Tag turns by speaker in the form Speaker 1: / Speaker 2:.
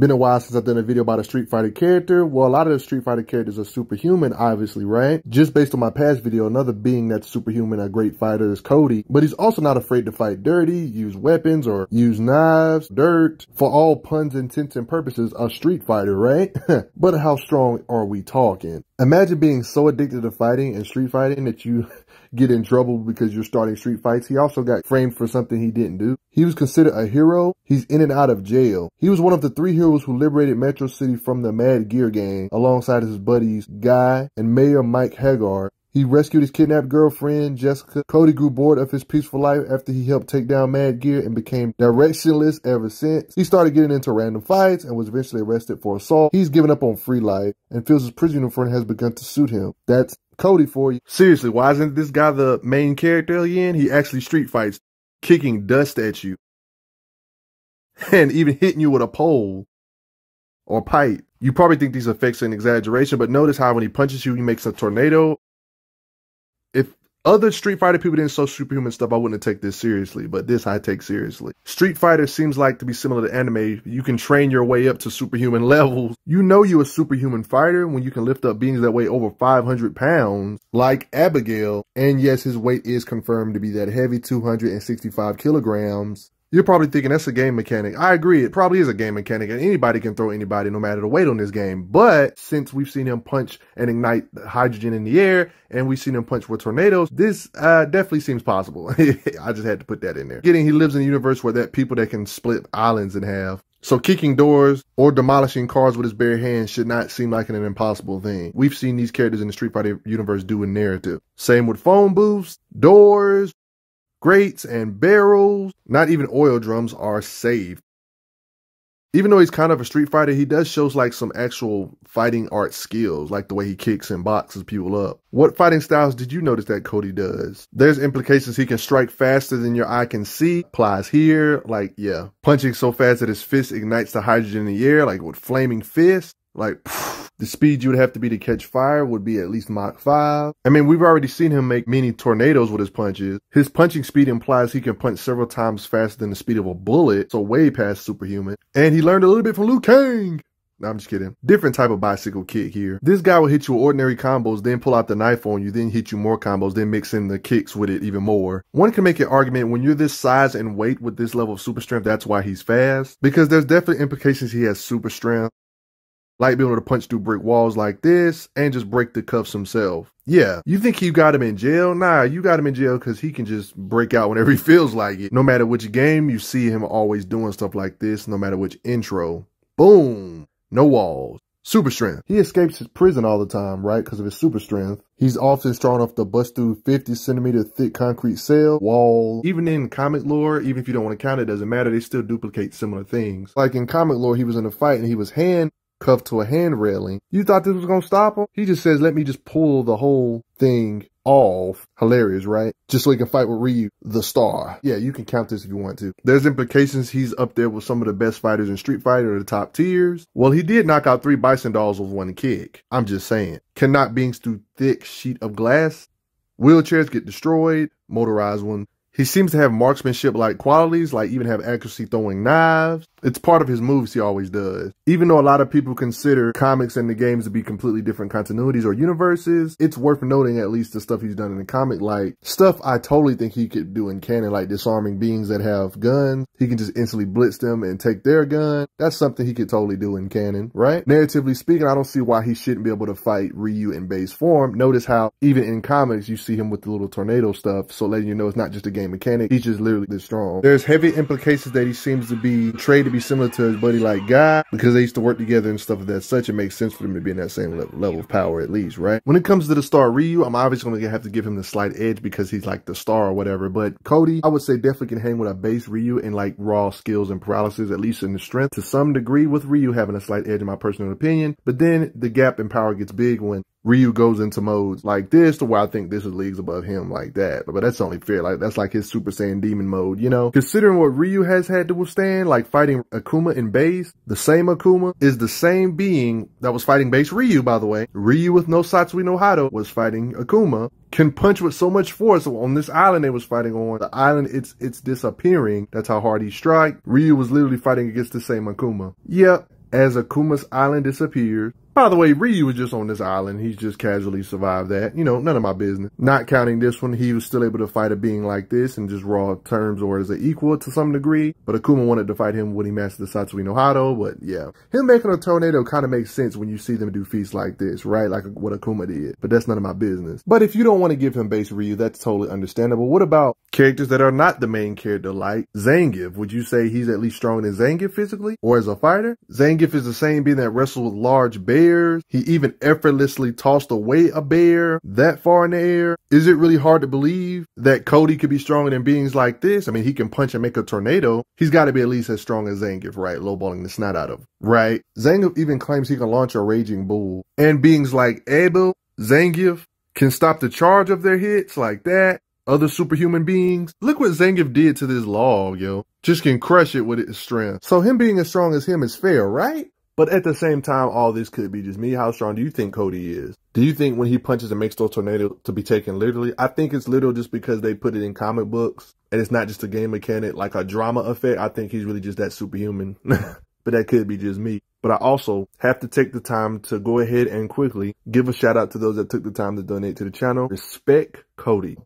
Speaker 1: Been a while since I've done a video about a Street Fighter character. Well, a lot of the Street Fighter characters are superhuman, obviously, right? Just based on my past video, another being that's superhuman, a great fighter is Cody. But he's also not afraid to fight dirty, use weapons, or use knives, dirt. For all puns, intents, and purposes, a Street Fighter, right? but how strong are we talking? Imagine being so addicted to fighting and street fighting that you get in trouble because you're starting street fights. He also got framed for something he didn't do. He was considered a hero. He's in and out of jail. He was one of the three heroes who liberated Metro City from the Mad Gear gang alongside his buddies Guy and Mayor Mike Haggar. He rescued his kidnapped girlfriend, Jessica. Cody grew bored of his peaceful life after he helped take down Mad Gear and became directionless ever since. He started getting into random fights and was eventually arrested for assault. He's given up on free life and feels his prison uniform has begun to suit him. That's Cody for you. Seriously, why isn't this guy the main character again? He actually street fights, kicking dust at you. And even hitting you with a pole or pipe. You probably think these effects are an exaggeration, but notice how when he punches you, he makes a tornado other Street Fighter people didn't show superhuman stuff, I wouldn't take this seriously, but this I take seriously. Street Fighter seems like to be similar to anime. You can train your way up to superhuman levels. You know you're a superhuman fighter when you can lift up beings that weigh over 500 pounds, like Abigail. And yes, his weight is confirmed to be that heavy, 265 kilograms. You're probably thinking that's a game mechanic. I agree. It probably is a game mechanic and anybody can throw anybody no matter the weight on this game. But since we've seen him punch and ignite hydrogen in the air and we've seen him punch with tornadoes, this uh, definitely seems possible. I just had to put that in there. Getting he lives in a universe where that people that can split islands in half. So kicking doors or demolishing cars with his bare hands should not seem like an impossible thing. We've seen these characters in the Street Fighter universe do a narrative. Same with phone booths, doors, grates and barrels, not even oil drums are saved. Even though he's kind of a street fighter, he does shows like some actual fighting art skills, like the way he kicks and boxes people up. What fighting styles did you notice that Cody does? There's implications he can strike faster than your eye can see. Applies here, like, yeah. Punching so fast that his fist ignites the hydrogen in the air, like with flaming fist. Like, the speed you would have to be to catch fire would be at least Mach 5. I mean, we've already seen him make many tornadoes with his punches. His punching speed implies he can punch several times faster than the speed of a bullet, so way past superhuman. And he learned a little bit from Liu Kang. No, I'm just kidding. Different type of bicycle kick here. This guy will hit you with ordinary combos, then pull out the knife on you, then hit you more combos, then mix in the kicks with it even more. One can make an argument when you're this size and weight with this level of super strength, that's why he's fast. Because there's definitely implications he has super strength like being able to punch through brick walls like this and just break the cuffs himself. Yeah, you think you got him in jail? Nah, you got him in jail because he can just break out whenever he feels like it. No matter which game, you see him always doing stuff like this, no matter which intro. Boom! No walls. Super strength. He escapes his prison all the time, right? Because of his super strength. He's often strong enough to bust through 50 centimeter thick concrete cell, wall. Even in comic lore, even if you don't want to count it, doesn't matter. They still duplicate similar things. Like in comic lore, he was in a fight and he was hand cuffed to a hand railing. You thought this was going to stop him? He just says, let me just pull the whole thing off. Hilarious, right? Just so he can fight with Ryu, the star. Yeah, you can count this if you want to. There's implications he's up there with some of the best fighters in Street Fighter, the top tiers. Well, he did knock out three Bison dolls with one kick. I'm just saying. Cannot beings through thick sheet of glass. Wheelchairs get destroyed. Motorized one he seems to have marksmanship-like qualities, like even have accuracy throwing knives. It's part of his moves he always does. Even though a lot of people consider comics and the games to be completely different continuities or universes, it's worth noting at least the stuff he's done in the comic, like stuff I totally think he could do in canon, like disarming beings that have guns. He can just instantly blitz them and take their gun. That's something he could totally do in canon, right? Narratively speaking, I don't see why he shouldn't be able to fight Ryu in base form. Notice how even in comics, you see him with the little tornado stuff. So letting you know it's not just a game mechanic. He's just literally this strong. There's heavy implications that he seems to be traded to be similar to his buddy like Guy because they used to work together and stuff of that such. It makes sense for them to be in that same level, level of power at least, right? When it comes to the star Ryu, I'm obviously going to have to give him the slight edge because he's like the star or whatever. But Cody, I would say definitely can hang with a base Ryu in like raw skills and paralysis, at least in the strength to some degree with Ryu having a slight edge in my personal opinion. But then the gap in power gets big when Ryu goes into modes like this to where I think this is leagues above him like that. But that's only fair. Like that's like his Super Saiyan demon mode, you know? Considering what Ryu has had to withstand, like fighting Akuma in base, the same Akuma is the same being that was fighting base Ryu, by the way. Ryu with no Satsui no Hado was fighting Akuma can punch with so much force on this island they was fighting on. The island, it's it's disappearing. That's how hard he strike. Ryu was literally fighting against the same Akuma. Yep, as Akuma's island disappears. By the way, Ryu was just on this island. He's just casually survived that. You know, none of my business. Not counting this one, he was still able to fight a being like this in just raw terms or as an equal to some degree. But Akuma wanted to fight him when he mastered the Satsui no Hado. But yeah, him making a tornado kind of makes sense when you see them do feats like this, right? Like what Akuma did. But that's none of my business. But if you don't want to give him base Ryu, that's totally understandable. What about characters that are not the main character like Zangief? Would you say he's at least stronger than Zangief physically or as a fighter? Zangief is the same being that wrestled with large bears bears. He even effortlessly tossed away a bear that far in the air. Is it really hard to believe that Cody could be stronger than beings like this? I mean, he can punch and make a tornado. He's got to be at least as strong as Zangief, right? Lowballing the snot out of right? Zangief even claims he can launch a raging bull. And beings like Abel, Zangief, can stop the charge of their hits like that other superhuman beings. Look what Zangief did to this log, yo. Just can crush it with its strength. So him being as strong as him is fair, right? But at the same time, all this could be just me. How strong do you think Cody is? Do you think when he punches and makes those tornadoes to be taken literally? I think it's literal just because they put it in comic books and it's not just a game mechanic, like a drama effect. I think he's really just that superhuman. but that could be just me. But I also have to take the time to go ahead and quickly give a shout out to those that took the time to donate to the channel. Respect Cody.